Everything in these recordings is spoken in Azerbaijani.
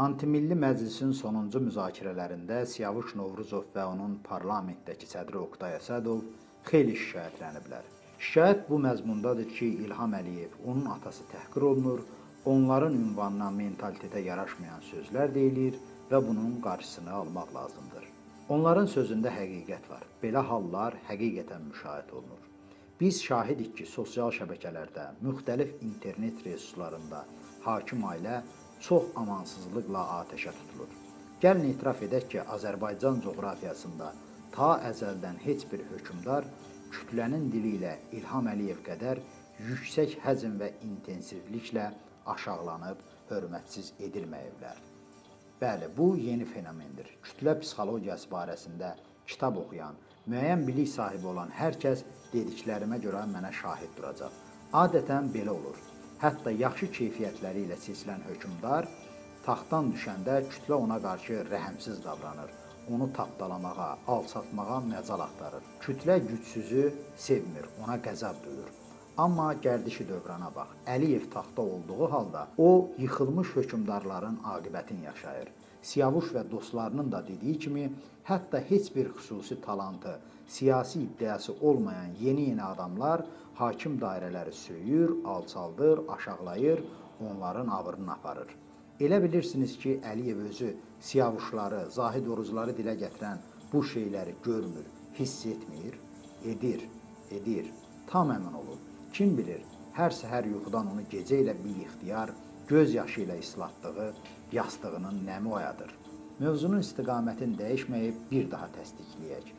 Antimilli Məclisin sonuncu müzakirələrində Siyavuş Novruzov və onun parlamentdəki sədri Oqtay Əsədov xeyli şikayətləniblər. Şikayət bu məzmundadır ki, İlham Əliyev, onun atası təhqir olunur, onların ünvanına mentalitetə yaraşmayan sözlər deyilir və bunun qarşısını almaq lazımdır. Onların sözündə həqiqət var. Belə hallar həqiqətən müşahidə olunur. Biz şahidik ki, sosial şəbəkələrdə, müxtəlif internet resurslarında hakim ailə çox amansızlıqla atəşə tutulur. Gəlin etiraf edək ki, Azərbaycan coğrafiyasında ta əzəldən heç bir hökmdar kütlənin dili ilə İlham Əliyev qədər yüksək həcm və intensivliklə aşağılanıb hörmətsiz edilməyiblər. Bəli, bu yeni fenomendir. Kütlə psixologiyası barəsində kitab oxuyan, müəyyən bilik sahibi olan hər kəs dediklərimə görə mənə şahid duracaq. Adətən belə olur. Hətta yaxşı keyfiyyətləri ilə seçilən hökmdar taxtdan düşəndə kütlə ona qarşı rəhmsiz davranır. Onu tapdalamağa, alçatmağa məcal axtarır. Kütlə gücsüzü sevmir, ona qəzəb duyur. Amma gərdişi dövrana bax. Əliyev taxta olduğu halda o yıxılmış hökmdarların aqibətini yaşayır. Siyavuş və dostlarının da dediyi kimi, hətta heç bir xüsusi talantı, siyasi iddiası olmayan yeni-yeni adamlar hakim dairələri söyür, alçaldır, aşağılayır, onların avırını aparır. Elə bilirsiniz ki, Əliyev özü siyavuşları, zahid orucları dilə gətirən bu şeyləri görmür, hiss etmir, edir, edir. Tam əmin olun. Kim bilir, hər səhər yuxudan onu gecə ilə bir ixtiyar, göz yaşı ilə islatdığı yastığının nəmi oyadır. Mövzunun istiqamətini dəyişməyib bir daha təsdiqləyək.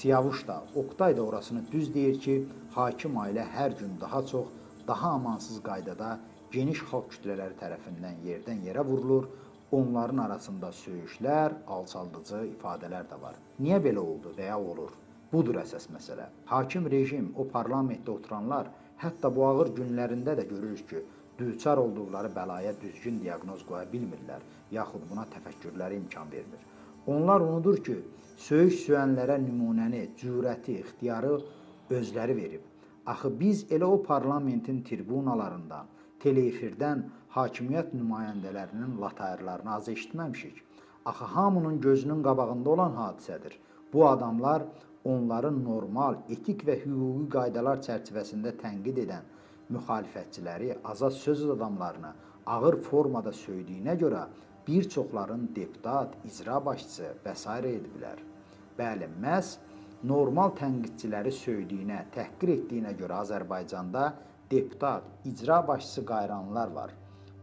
Siyavuş da, Oqtay da orasını düz deyir ki, hakim ailə hər gün daha çox, daha amansız qaydada geniş xalq kütlələri tərəfindən yerdən yerə vurulur, onların arasında söyüşlər, alçaldıcı ifadələr də var. Niyə belə oldu və ya olur? Budur əsas məsələ. Hakim rejim, o parlamentdə oturanlar hətta bu ağır günlərində də görürük ki, düçar olduqları bəlaya düzgün diaqnoz qoya bilmirlər, yaxud buna təfəkkürləri imkan vermir. Onlar unudur ki, söyüş söyənlərə nümunəni, cürəti, ixtiyarı özləri verib. Axı biz elə o parlamentin tribunalarından, teleefirdən hakimiyyət nümayəndələrinin latayırlarını az eşitməmişik. Axı hamının gözünün qabağında olan hadisədir. Bu adamlar onların normal etik və hüquqi qaydalar çərçivəsində tənqid edən müxalifətçiləri, azad söz adamlarını ağır formada söydüyünə görə bir çoxların deputat, icra başçısı və s. ediblər. Bəli, məhz normal tənqidçiləri söydüyünə, təhqir etdiyinə görə Azərbaycanda deputat, icra başçısı qayranlar var.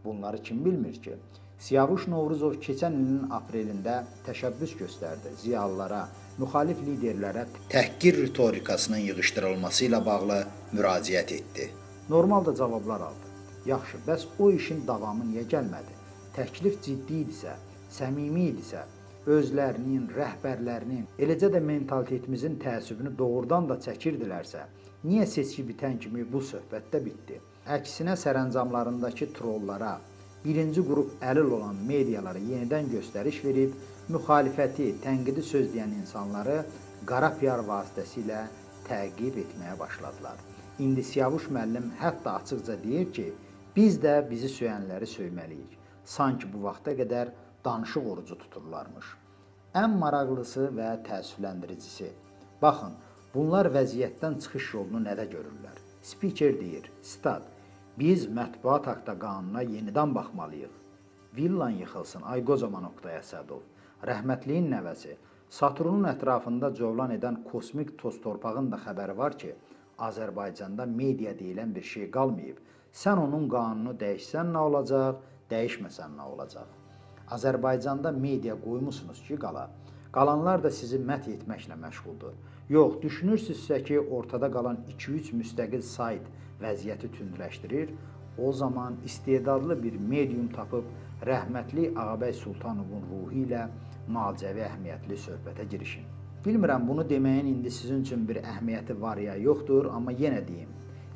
Bunları kim bilmir ki? Siyavuş Novruzov keçən ilin aprelində təşəbbüs göstərdi ziyalılara, müxalif liderlərə təhqir ritorikasının yığışdırılması ilə bağlı müraciət etdi. Normal da cavablar aldı. Yaxşı, bəs o işin davamı niyə gəlmədi? Təklif ciddi idisə, səmimi idisə, özlərinin, rəhbərlərinin, eləcə də mentalitetimizin təəssübünü doğrudan da çəkirdilərsə, niyə seçki bitən kimi bu söhbətdə bitdi? Əksinə sərəncamlarındakı trollara, birinci qrup əlil olan medialara yenidən göstəriş verib, müxalifəti, tənqidi söz deyən insanları qara PR vasitəsilə təqib etməyə başladılar. İndi Siyavuş müəllim hətta açıqca deyir ki, biz də bizi söyənləri söyməliyik. Sanki bu vaxta qədər danışıq orucu tuturlarmış. Ən maraqlısı və təəssüfləndiricisi. Baxın, bunlar vəziyyətdən çıxış yolunu nədə görürlər? Spiker deyir, stat, Biz mətbuat haqqda qanuna yenidən baxmalıyıq. Villan yıxılsın, ay qocaman Oqtay Əsədov. Rəhmətliyin nəvəsi Saturnun ətrafında cövlan edən kosmik toz torpağın da xəbəri var ki, Azərbaycanda media deyilən bir şey qalmayıb. Sən onun qanunu dəyişsən nə olacaq, dəyişməsən nə olacaq? Azərbaycanda media qoymusunuz ki, qala. Qalanlar da sizi mət etməklə məşğuldur. Yox, düşünürsünüzsə ki, ortada qalan 2-3 müstəqil sayt vəziyyəti tündləşdirir, o zaman istedadlı bir medium tapıb rəhmətli Ağabey Sultanovun ruhu ilə macəvi əhəmiyyətli söhbətə girişin. Bilmirəm bunu deməyin indi sizin üçün bir əhəmiyyəti var ya yoxdur, amma yenə deyim.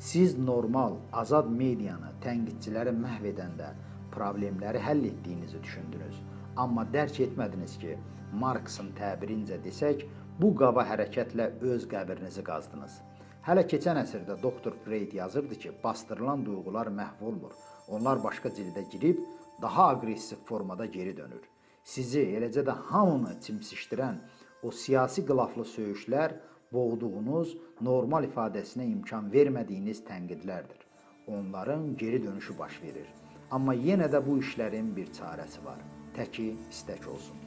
Siz normal, azad medianı, tənqidçiləri məhv edəndə problemləri həll etdiyinizi düşündünüz. Amma dərk etmədiniz ki, Marksın təbirincə desək, bu qaba hərəkətlə öz qəbrinizi qazdınız. Hələ keçən əsrdə doktor Freyd yazırdı ki, bastırılan duyğular məhv olmur. Onlar başqa cildə girib daha aqressiv formada geri dönür. Sizi, eləcə də hamını çimsişdirən o siyasi qılaflı söyüşlər boğduğunuz, normal ifadəsinə imkan vermədiyiniz tənqidlərdir. Onların geri dönüşü baş verir. Amma yenə də bu işlərin bir çarəsi var. Təki istək olsun.